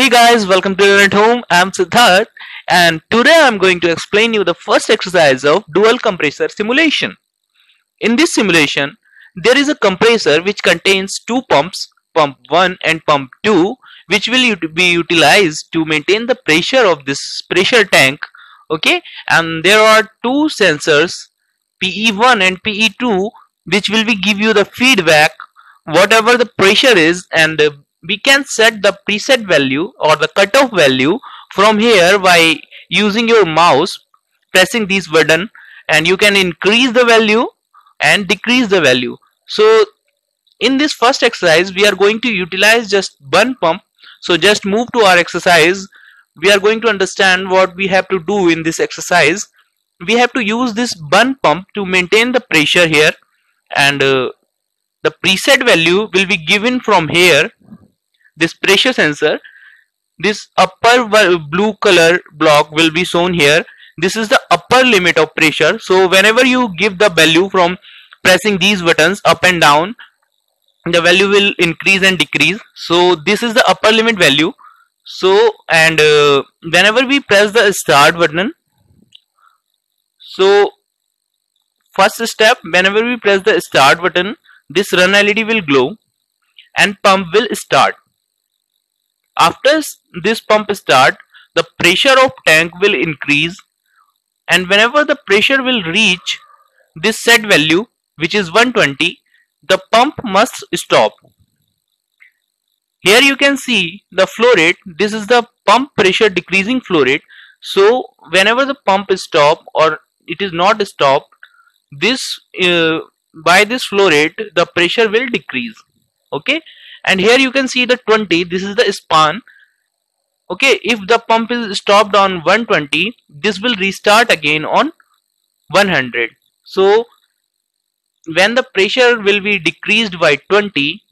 Hey guys, welcome to Learn at Home. I'm Siddharth and today I'm going to explain you the first exercise of dual compressor simulation. In this simulation, there is a compressor which contains two pumps, pump 1 and pump 2 which will be utilized to maintain the pressure of this pressure tank okay and there are two sensors PE1 and PE2 which will be give you the feedback whatever the pressure is and we can set the preset value or the cutoff value from here by using your mouse pressing this button and you can increase the value and decrease the value. So in this first exercise we are going to utilize just one pump. So just move to our exercise. We are going to understand what we have to do in this exercise. We have to use this one pump to maintain the pressure here. And uh, the preset value will be given from here this pressure sensor this upper blue color block will be shown here. This is the upper limit of pressure. So whenever you give the value from pressing these buttons up and down the value will increase and decrease. So this is the upper limit value. So and uh, whenever we press the start button so first step whenever we press the start button this run LED will glow and pump will start after this pump start, the pressure of tank will increase and whenever the pressure will reach this set value which is 120, the pump must stop. Here you can see the flow rate. This is the pump pressure decreasing flow rate. So whenever the pump is stopped or it is not stopped, this uh, by this flow rate the pressure will decrease. Okay and here you can see the 20 this is the span. Okay if the pump is stopped on 120 this will restart again on 100 so when the pressure will be decreased by 20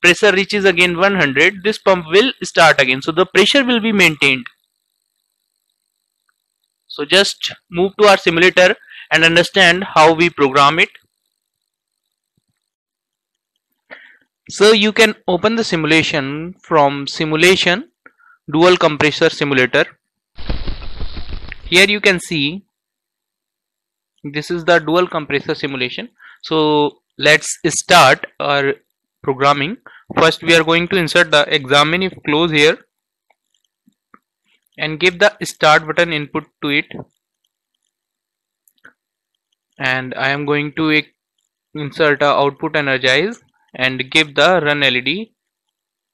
pressure reaches again 100 this pump will start again. So the pressure will be maintained. So just move to our simulator and understand how we program it So you can open the simulation from simulation dual compressor simulator. Here you can see this is the dual compressor simulation. So let's start our programming. First we are going to insert the examine if close here and give the start button input to it and I am going to insert a output energize and give the run LED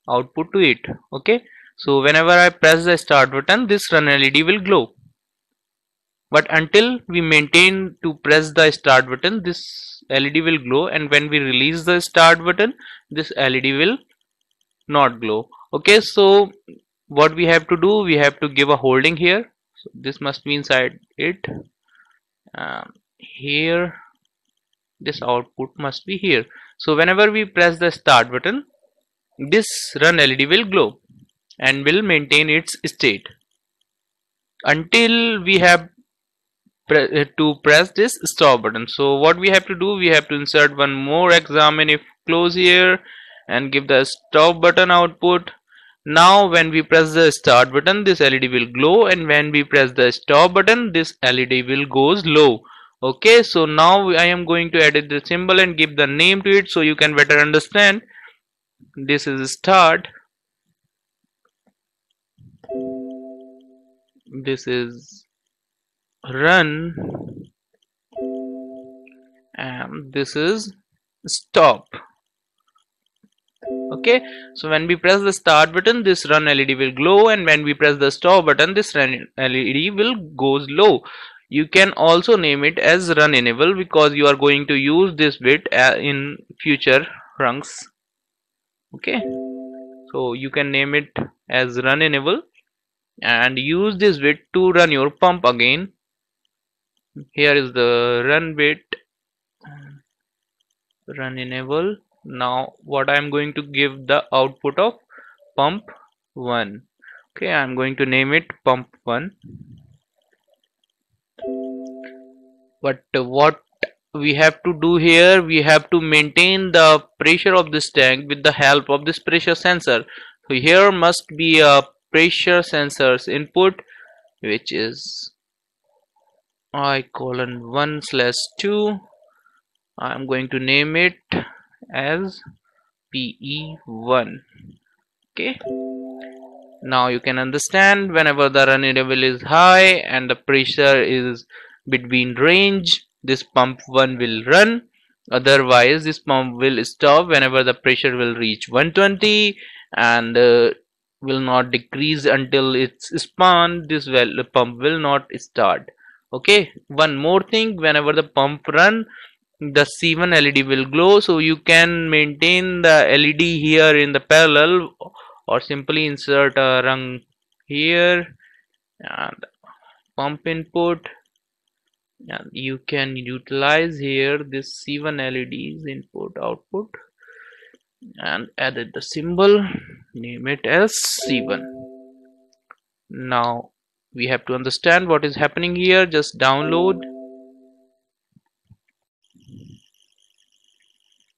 output to it okay? So whenever I press the start button this run LED will glow. But until we maintain to press the start button this LED will glow and when we release the start button this LED will not glow okay? So what we have to do we have to give a holding here. So this must be inside it um, here this output must be here so whenever we press the start button this run LED will glow and will maintain its state. Until we have pre uh, to press this stop button. So what we have to do we have to insert one more examine if close here and give the stop button output. Now when we press the start button this LED will glow and when we press the stop button this LED will goes low okay so now I am going to edit the symbol and give the name to it so you can better understand. This is start. This is run. And this is stop. Okay so when we press the start button this run LED will glow. And when we press the stop button this run LED will goes low you can also name it as run enable because you are going to use this bit uh, in future rungs. Okay. So you can name it as run enable and use this bit to run your pump again. Here is the run bit. Run enable. Now what I'm going to give the output of pump 1 okay I'm going to name it pump 1 but what we have to do here we have to maintain the pressure of this tank with the help of this pressure sensor. So here must be a pressure sensors input which is i colon 1 slash 2 i'm going to name it as pe1 okay. Now you can understand whenever the running level is high and the pressure is between range this pump 1 will run. Otherwise this pump will stop whenever the pressure will reach 120 and uh, will not decrease until it's spawn this well the pump will not start. Okay one more thing. Whenever the pump run the C1 LED will glow. So you can maintain the LED here in the parallel or simply insert a rung here and pump input and you can utilize here this C1 LED's input output and added the symbol name it as C1 now we have to understand what is happening here. Just download.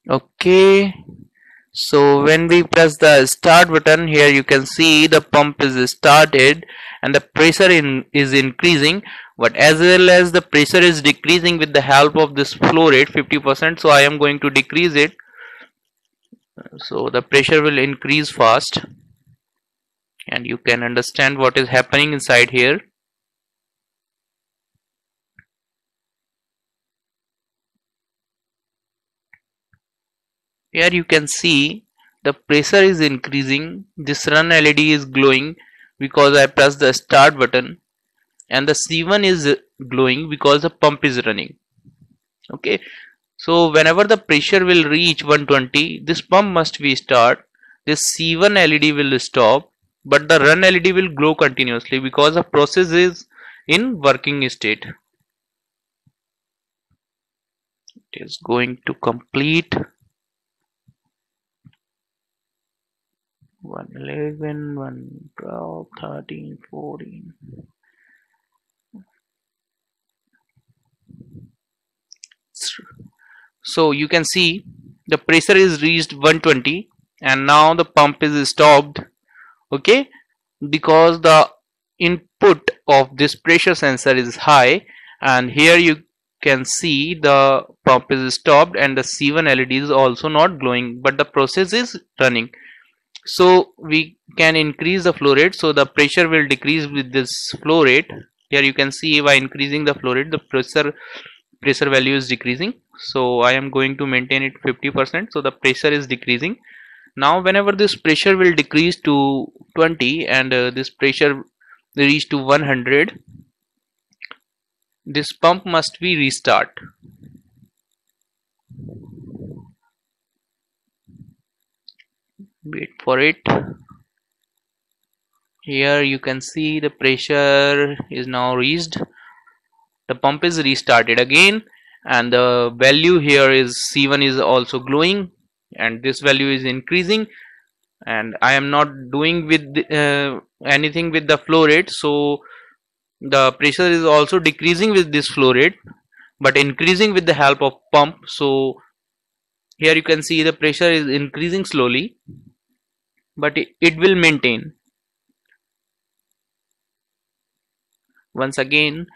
Okay. So when we press the start button here you can see the pump is started and the pressure in is increasing but as well as the pressure is decreasing with the help of this flow rate 50% so I am going to decrease it. So the pressure will increase fast. And you can understand what is happening inside here. Here you can see the pressure is increasing. This run LED is glowing because I press the start button and the C1 is glowing because the pump is running. Okay. So whenever the pressure will reach 120 this pump must be start. This C1 LED will stop but the run LED will glow continuously because the process is in working state. It is going to complete 111 112 13 14 so you can see the pressure is reached 120 and now the pump is stopped okay? Because the input of this pressure sensor is high and here you can see the pump is stopped and the C1 LED is also not glowing but the process is running so we can increase the flow rate. So the pressure will decrease with this flow rate. Here you can see by increasing the flow rate the pressure pressure value is decreasing. So I am going to maintain it 50% so the pressure is decreasing. Now whenever this pressure will decrease to 20 and uh, this pressure reach to 100 this pump must be restart wait for it. Here you can see the pressure is now reached the pump is restarted again and the value here is C1 is also glowing and this value is increasing. And I am not doing with uh, anything with the flow rate. So the pressure is also decreasing with this flow rate but increasing with the help of pump. So here you can see the pressure is increasing slowly but it, will maintain. Once again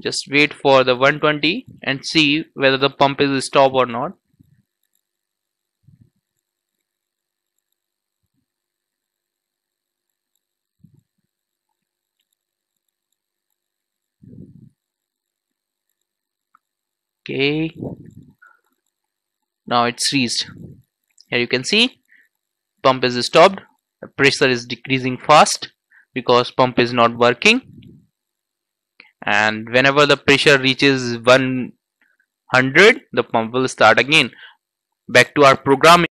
just wait for the 120 and see whether the pump is stop or not. Okay. Now it's reached here you can see pump is stopped. Pressure is decreasing fast because pump is not working. And whenever the pressure reaches 100 the pump will start again. Back to our programming